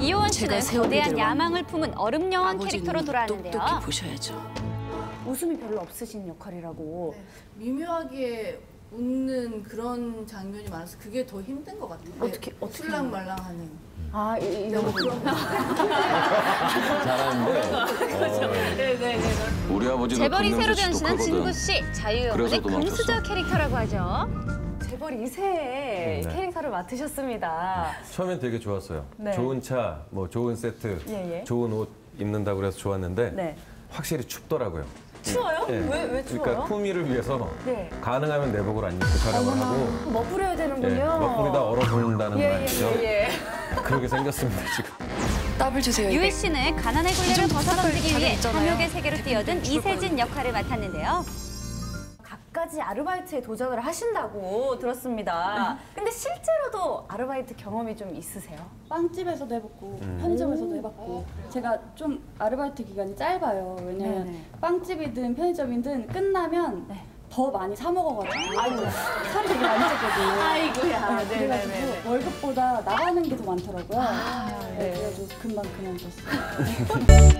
이효원 제가 씨는 거대한 야망을 품은 얼음영한 아버지는 캐릭터로 돌아왔는데요. 똑똑히 보셔야죠. 웃음이 별로 없으신 역할이라고. 미묘하게 웃는 그런 장면이 많아서 그게 더 힘든 것 같아요. 어떻게- 어떻게 술랑말랑하는. 아, 이, 이런 거. 잘하는데 어, 우리 아버지도 재벌이 새로 변신한. 진구 씨, 도망쳤어. 금수저 캐릭터라고 하죠. 재벌 2세의 네. 캐릭터를 맡으셨습니다. 처음엔 되게 좋았어요. 네. 좋은 차, 뭐 좋은 세트, 예, 예. 좋은 옷 입는다고 그래서 좋았는데 네. 확실히 춥더라고요. 추워요? 예. 왜, 왜 추워요? 그러니까 품위를 위해서 네. 가능하면 내복을 안 입고 촬영을 하고 멋부려야 예, 되는군요. 먹부리다 얼어 죽는다는 예, 말이죠. 예, 예. 그렇게 생겼습니다 지금. 더블 주세요. 이거. 씨는 가난의 굴레를 좀 벗어던지기 위해. 탐욕의 세계로 뛰어든 이세진 역할을 맡았는데요. 갖가지 아르바이트에 도전을 하신다고 들었습니다. 근데 실제로도 아르바이트 경험이 좀 있으세요? 빵집에서도 해봤고 음. 편의점에서도 해봤고 제가 좀 아르바이트 기간이 짧아요. 왜냐면 네네. 빵집이든 편의점이든 끝나면 네. 더 많이 사 먹어가지고 살이 되게 많이 쪘거든요. 아이고야. 네, 그래가지고 월급보다 나가는 게 더 많더라고요. 아, 네, 네. 그래가지고 금방 그만뒀어요.